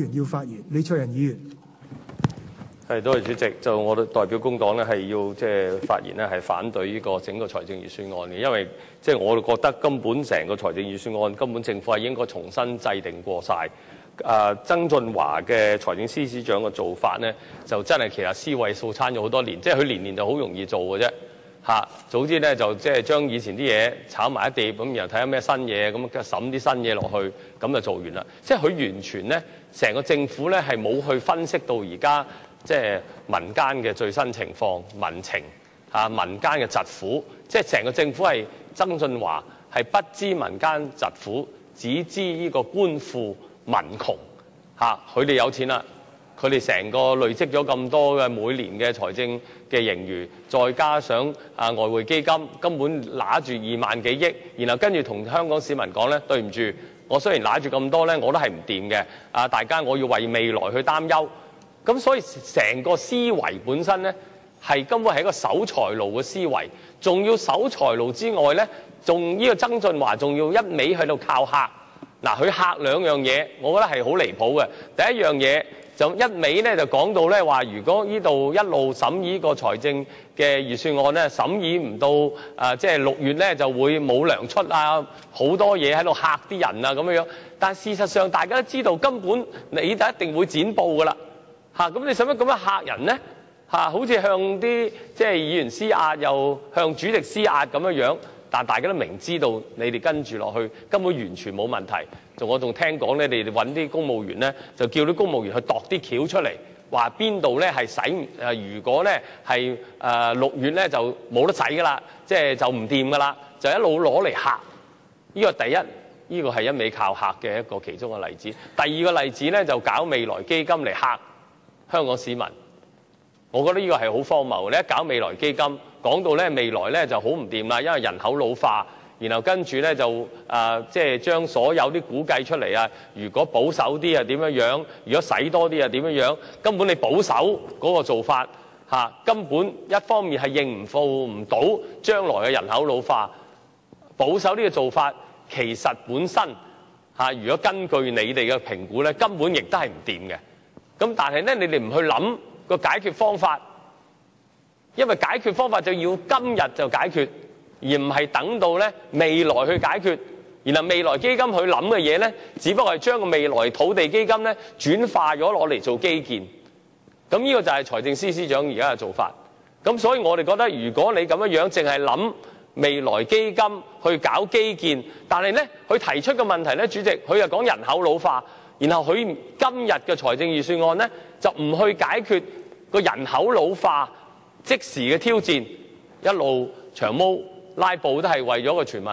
員要發言，李卓人議員。係，多謝主席。就我哋代表工黨咧，係要即係發言咧，係反對呢個整個財政預算案嘅，因為即係我哋覺得根本成個財政預算案根本政府係應該重新制定過晒。誒，曾俊華嘅財政司司長嘅做法咧，就真係其實思維素餐咗好多年，即係佢年年就好容易做嘅啫。嚇，總之咧就即係將以前啲嘢炒埋一碟，咁然後睇下咩新嘢，咁審啲新嘢落去，咁就做完啦。即係佢完全咧，成個政府咧係冇去分析到而家。即係民間嘅最新情況、民情嚇、民間嘅疾苦，即係成個政府係曾俊華係不知民間疾苦，只知呢個官富民窮嚇。佢哋有錢啦，佢哋成個累積咗咁多嘅每年嘅財政嘅盈餘，再加上啊外匯基金根本揦住二萬幾億，然後跟住同香港市民講咧，對唔住，我雖然揦住咁多咧，我都係唔掂嘅。啊，大家我要為未來去擔憂。咁所以成個思維本身咧，係根本係一個守財奴嘅思維，仲要守財奴之外咧，仲呢個曾俊華仲要一味喺度靠客。嗱，佢客兩樣嘢，我覺得係好離譜嘅。第一樣嘢就一味咧就講到咧話，如果呢度一路審議個財政嘅預算案咧，審議唔到啊，即係六月咧就會冇糧出啊，好多嘢喺度嚇啲人啊咁樣。但事實上大家都知道，根本你就一定會剪布噶啦。嚇、咁你使乜咁樣嚇人呢？嚇、好似向啲即係議員施壓，又向主席施壓咁樣樣。但大家都明知道，你哋跟住落去根本完全冇問題。仲我仲聽講咧，你哋揾啲公務員咧，就叫啲公務員去度啲橋出嚟，話邊度咧係使誒？如果咧係誒六月咧就冇得使噶啦，即係就唔掂噶啦，就一路攞嚟嚇。呢個第一，呢個係一味靠嚇嘅一個其中嘅例子。第二個例子咧就搞未來基金嚟嚇。香港市民，我覺得呢個係好荒謬。你一搞未來基金，講到咧未來咧就好唔掂啦，因為人口老化，然後跟住咧就誒即係將所有啲估計出嚟啊。如果保守啲啊點樣樣，如果使多啲啊點樣樣，根本你保守嗰個做法嚇，根本一方面係應付唔到將來嘅人口老化，保守呢個做法其實本身嚇，如果根據你哋嘅評估咧，根本亦都係唔掂嘅。咁但係咧，你哋唔去諗個解決方法，因為解決方法就要今日就解決，而唔係等到咧未來去解決。然後未來基金去諗嘅嘢咧，只不過係將個未來土地基金咧轉化咗攞嚟做基建。咁呢個就係財政司司長而家嘅做法。咁所以我哋覺得，如果你咁樣樣淨係諗未來基金去搞基建，但係咧佢提出嘅問題咧，主席佢又講人口老化。然後佢今日嘅財政預算案呢，就唔去解決個人口老化即時嘅挑戰，一路長毛拉布都係為咗個全民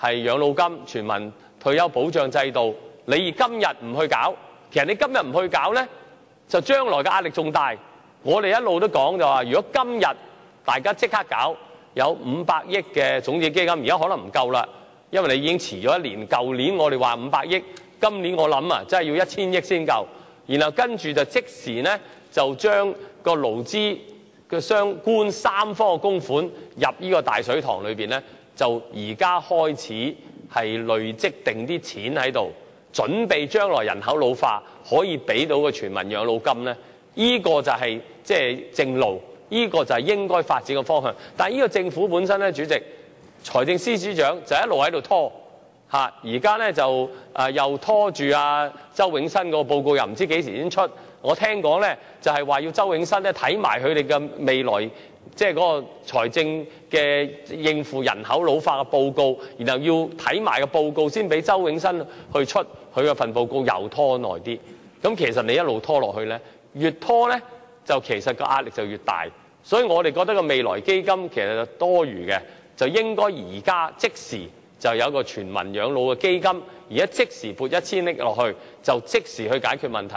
係養老金、全民退休保障制度。你而今日唔去搞，其實你今日唔去搞呢，就將來嘅壓力仲大。我哋一路都講就話，如果今日大家即刻搞，有五百億嘅總子基金，而家可能唔夠啦，因為你已經遲咗一年。舊年我哋話五百億。今年我諗啊，真係要一千億先夠，然後跟住就即時呢，就將個勞資嘅相關三方嘅公款入呢個大水塘裏邊呢，就而家開始係累積定啲錢喺度，準備將來人口老化可以俾到個全民養老金呢。呢個就係即係正路，呢個就係應該發展嘅方向。但係呢個政府本身呢，主席財政司司長就一路喺度拖。嚇！而家咧就誒又拖住阿周永新個報告，又唔知幾時先出。我聽講咧就係話要周永新咧睇埋佢哋嘅未來，即係嗰個財政嘅應付人口老化嘅報告，然後要睇埋個報告先俾周永新去出佢嘅份報告，又拖耐啲。咁其實你一路拖落去咧，越拖咧就其實個壓力就越大。所以我哋覺得個未來基金其實就多餘嘅，就應該而家即時。就有一個全民養老嘅基金，而家即時撥一千億落去，就即時去解決問題。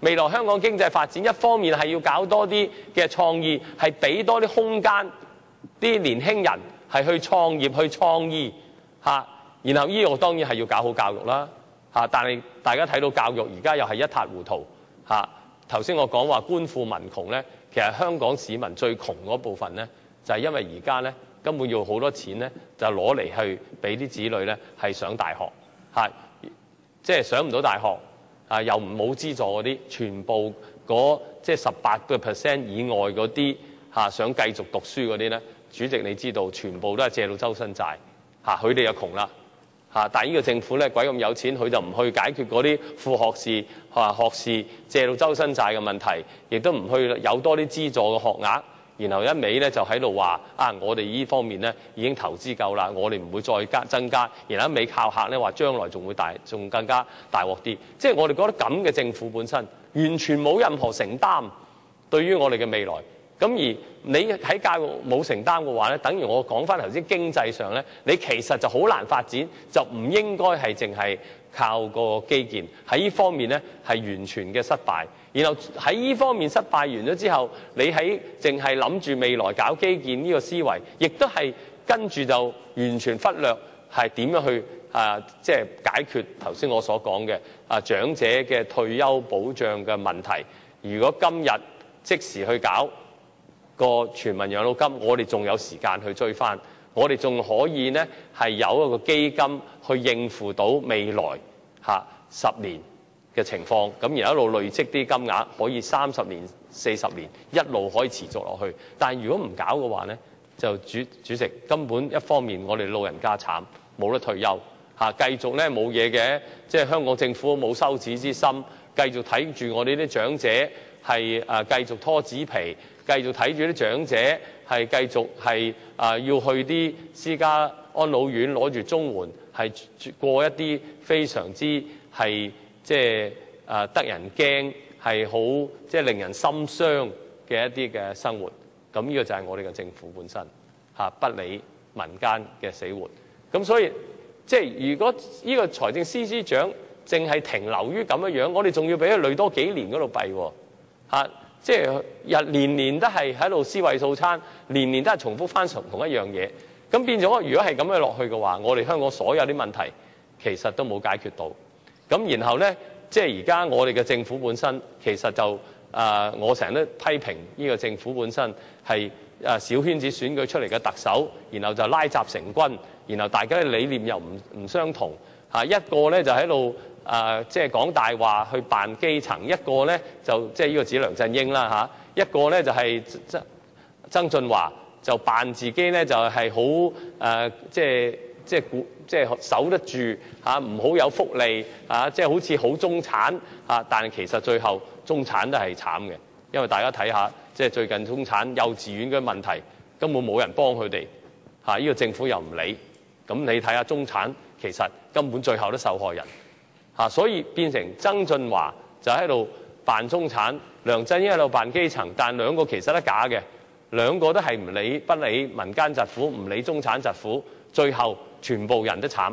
未來香港經濟發展，一方面係要搞多啲嘅創意，係俾多啲空間啲年輕人係去創業、去創意嚇。然後呢個當然係要搞好教育啦嚇。但係大家睇到教育而家又係一塌糊塗嚇。頭先我講話官富民窮咧，其實香港市民最窮嗰部分咧，就係因為而家咧根本要好多錢咧，就攞嚟去俾啲子女咧係上大學嚇，即係上唔到大學。啊！又唔冇資助嗰啲，全部嗰即係十八個 percent 以外嗰啲嚇，想繼續讀書嗰啲咧，主席你知道，全部都係借到周身債嚇，佢哋又窮啦嚇。但係呢個政府咧鬼咁有錢，佢就唔去解決嗰啲副學士嚇學士借到周身債嘅問題，亦都唔去有多啲資助嘅學額。然後一味咧就喺度話啊，我哋呢方面咧已經投資夠啦，我哋唔會再加增加。然後一味靠客咧話將來仲會大，仲更加大鑊啲。即係我哋覺得咁嘅政府本身完全冇任何承擔對於我哋嘅未來。咁而你喺教育冇承擔嘅話咧，等於我講翻頭先經濟上咧，你其實就好難發展，就唔應該係淨係靠個基建喺呢方面咧係完全嘅失敗。然後喺呢方面失敗完咗之後，你喺淨係諗住未來搞基建呢個思維，亦都係跟住就完全忽略係點樣去啊，即係解決頭先我所講嘅啊長者嘅退休保障嘅問題。如果今日即時去搞個全民養老金，我哋仲有時間去追翻，我哋仲可以呢係有一個基金去應付到未來嚇十年嘅情況，咁然一路累積啲金額，可以三十年、四十年一路可以持續落去。但係如果唔搞嘅話呢，就主主席根本一方面我哋老人家慘，冇得退休嚇，繼續呢冇嘢嘅，即係香港政府冇羞恥之心，繼續睇住我哋啲長者係誒繼續拖紙皮，繼續睇住啲長者係繼續係啊要去啲私家安老院攞住綜援，係過一啲非常之係。即係啊，得人驚係好，即係令人心傷嘅一啲嘅生活。咁呢個就係我哋嘅政府本身嚇，不理民間嘅死活。咁所以即係如果呢個財政司司長淨係停留於咁樣樣，我哋仲要俾佢累多幾年嗰度弊喎。即係日年年都係喺度思維素餐，年年都係重複翻同同一樣嘢。咁變咗，如果係咁樣落去嘅話，我哋香港所有啲問題其實都冇解決到。咁然後呢，即係而家我哋嘅政府本身其實就啊、呃，我成日都批評呢個政府本身係啊小圈子選舉出嚟嘅特首，然後就拉雜成軍，然後大家嘅理念又唔唔相同嚇，一個呢，就喺度啊，即係講大話去扮基層，一個呢，就即係呢個指梁振英啦嚇，一個呢，就係曾曾俊華就扮自己呢，就係好誒即係。即係即係守得住嚇，唔好有福利嚇，即係好似好中產嚇，但係其實最後中產都係慘嘅，因為大家睇下，即係最近中產幼稚園嘅問題根本冇人幫佢哋嚇，呢個政府又唔理，咁你睇下中產其實根本最後都受害人。嚇，所以變成曾俊華就喺度扮中產，梁振英喺度扮基層，但兩個其實都假嘅，兩個都係唔理不理民間疾苦，唔理中產疾苦，最後。全部人都慘，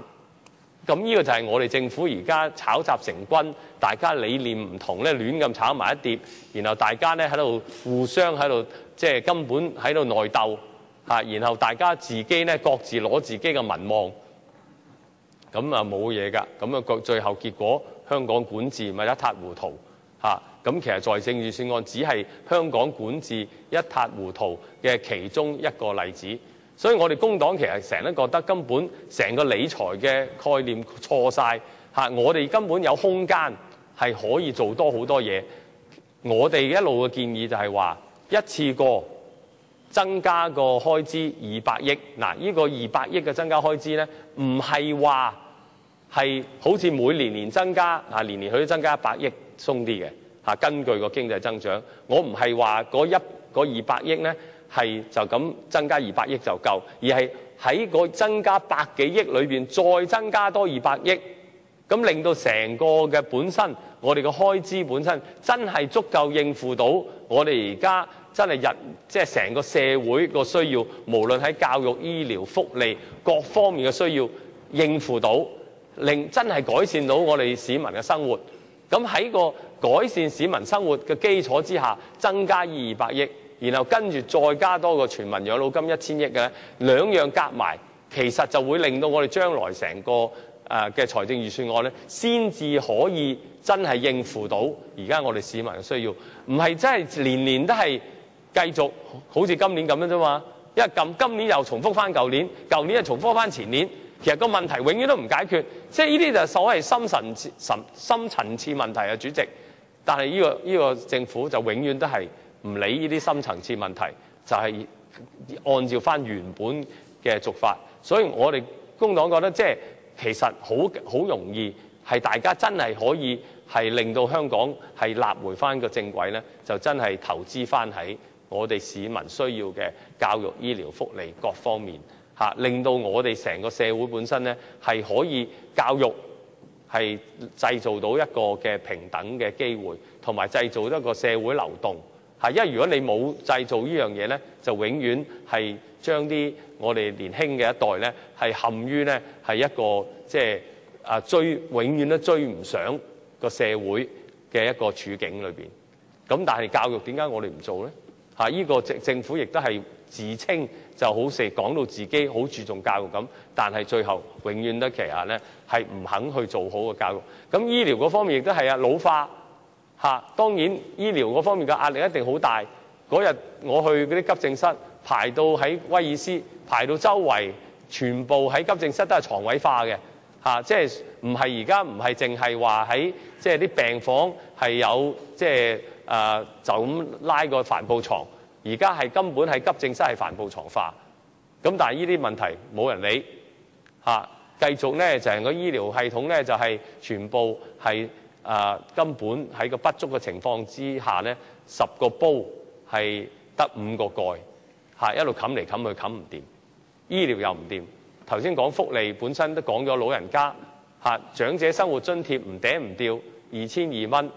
咁呢個就係我哋政府而家炒雜成軍，大家理念唔同咧，亂咁炒埋一碟，然後大家咧喺度互相喺度，即係根本喺度內鬥嚇，然後大家自己咧各自攞自己嘅民望，咁啊冇嘢㗎，咁啊個最後結果香港管治咪一塌糊塗嚇，咁其實財政預算案只係香港管治一塌糊塗嘅其中一個例子。所以我哋工黨其實成日都覺得根本成個理財嘅概念錯晒。嚇，我哋根本有空間係可以做多好多嘢。我哋一路嘅建議就係話一次過增加個開支二百億。嗱，呢個二百億嘅增加開支咧，唔係話係好似每年年增加啊，年年佢都增加一百億鬆啲嘅嚇。根據個經濟增長，我唔係話嗰一嗰二百億咧。係就咁增加二百億就夠，而係喺個增加百幾億裏邊再增加多二百億，咁令到成個嘅本身，我哋嘅開支本身真係足夠應付到我哋而家真係日即係成個社會個需要，無論喺教育、醫療、福利各方面嘅需要應付到，令真係改善到我哋市民嘅生活。咁喺個改善市民生活嘅基礎之下，增加二百億，然後跟住再加多個全民養老金一千億嘅，兩樣夾埋，其實就會令到我哋將來成個誒嘅財政預算案咧，先至可以真係應付到而家我哋市民嘅需要，唔係真係年年都係繼續好似今年咁樣啫嘛。因為今今年又重複翻舊年，舊年又重複翻前年，其實個問題永遠都唔解決，即係呢啲就係所謂深層次、深深層次問題啊，主席。但係呢個呢個政府就永遠都係唔理呢啲深層次問題，就係按照翻原本嘅做法。所以我哋工黨覺得即係其實好好容易係大家真係可以係令到香港係立回翻個正軌咧，就真係投資翻喺我哋市民需要嘅教育、醫療、福利各方面嚇，令到我哋成個社會本身咧係可以教育係製造到一個嘅平等嘅機會，同埋製造一個社會流動嚇。因為如果你冇製造呢樣嘢咧，就永遠係將啲我哋年輕嘅一代咧係陷於咧係一個即係啊追永遠都追唔上個社會嘅一個處境裏邊。咁但係教育點解我哋唔做咧？嚇！依個政政府亦都係自稱就好似講到自己好注重教育咁，但係最後永遠都其實咧係唔肯去做好個教育。咁醫療嗰方面亦都係啊老化嚇，當然醫療嗰方面嘅壓力一定好大。嗰日我去嗰啲急症室排到喺威爾斯，排到周圍全部喺急症室都係床位化嘅嚇，即係唔係而家唔係淨係話喺即係啲病房係有即係。誒、呃、就咁拉個帆布床，而家係根本係急症室係帆布床化，咁但係呢啲問題冇人理嚇、啊，繼續咧就係、個醫療系統咧就係、全部係誒、呃、根本喺個不足嘅情況之下咧，十個煲係得五個蓋嚇、一路冚嚟冚去冚唔掂，醫療又唔掂。頭先講福利本身都講咗老人家嚇、啊，長者生活津貼唔頂唔掉二千二蚊。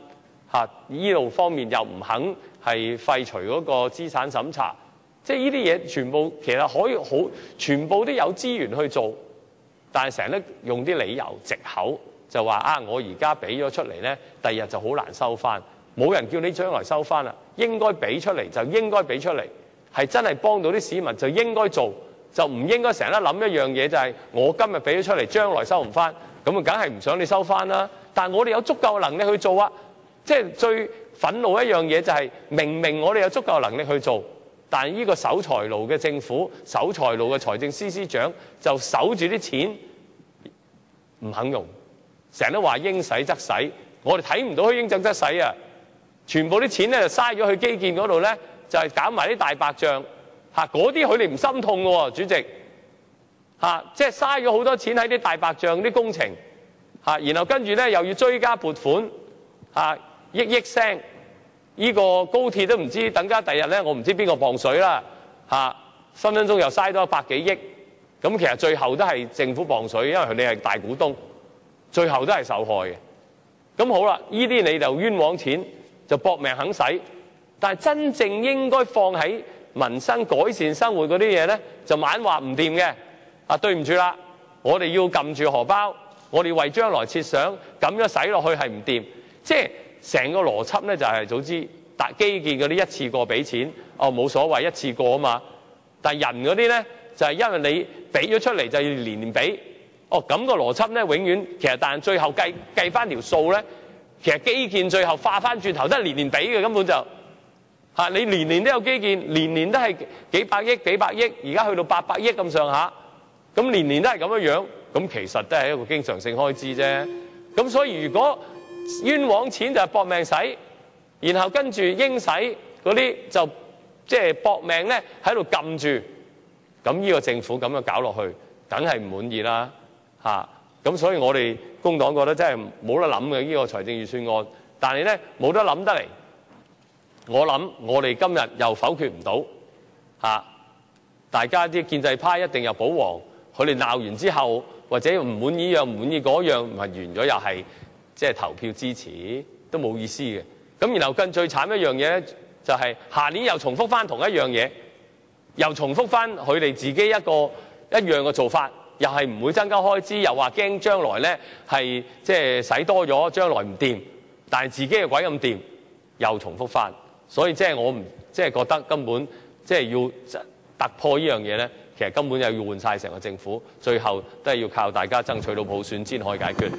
嚇，醫療方面又唔肯係廢除嗰個資產審查，即係呢啲嘢全部其實可以好，全部都有資源去做，但係成日都用啲理由藉口就話啊，我而家俾咗出嚟咧，第日就好難收翻，冇人叫你將來收翻啦，應該俾出嚟就應該俾出嚟，係真係幫到啲市民就應該做，就唔應該成日都諗一樣嘢就係我今日俾咗出嚟，將來收唔翻，咁啊梗係唔想你收翻啦。但我哋有足夠能力去做啊！即係最憤怒一樣嘢就係明明我哋有足夠能力去做，但係呢個守財奴嘅政府、守財奴嘅財政司司長就守住啲錢唔肯用，成日都話應使則使，我哋睇唔到佢應使則使啊！全部啲錢咧就嘥咗去基建嗰度咧，就係搞埋啲大白象嚇，嗰啲佢哋唔心痛嘅喎，主席嚇，即係嘥咗好多錢喺啲大白象啲工程嚇，然後跟住咧又要追加撥款嚇。億億聲，呢個高鐵都唔知等家第日咧，我唔知邊個磅水啦嚇，分分鐘又嘥多百幾億，咁其實最後都係政府磅水，因為佢哋係大股東，最後都係受害嘅。咁好啦，呢啲你就冤枉錢，就搏命肯使，但係真正應該放喺民生改善生活嗰啲嘢咧，就猛話唔掂嘅。啊，對唔住啦，我哋要撳住荷包，我哋為將來設想，咁樣使落去係唔掂，即係。成個邏輯咧就係早知搭基建嗰啲一次過俾錢，哦冇所謂一次過啊嘛。但係人嗰啲咧就係因為你俾咗出嚟就要年年俾，哦咁個邏輯咧永遠其實但係最後計計翻條數咧，其實基建最後化翻轉頭都係年年俾嘅根本就嚇你年年都有基建，年年都係幾百億幾百億，而家去到八百億咁上下，咁年年都係咁樣樣，咁其實都係一個經常性開支啫。咁所以如果冤枉錢就係搏命使，然後跟住應使嗰啲就即係搏命咧喺度撳住，咁呢個政府咁樣搞落去，梗係唔滿意啦嚇。咁所以我哋工黨覺得真係冇得諗嘅呢個財政預算案，但係咧冇得諗得嚟，我諗我哋今日又否決唔到嚇。大家啲建制派一定又保皇，佢哋鬧完之後或者唔滿意樣唔滿意嗰樣，唔係完咗又係。即係投票支持都冇意思嘅，咁然後更最慘一樣嘢咧，就係下年又重複翻同一樣嘢，又重複翻佢哋自己一個一樣嘅做法，又係唔會增加開支，又話驚將來咧係即係使多咗，將來唔掂但係自己嘅鬼咁掂，又重複翻，所以即係我唔即係覺得根本即係要突破呢樣嘢咧，其實根本又要換晒成個政府，最後都係要靠大家爭取到普選先可以解決。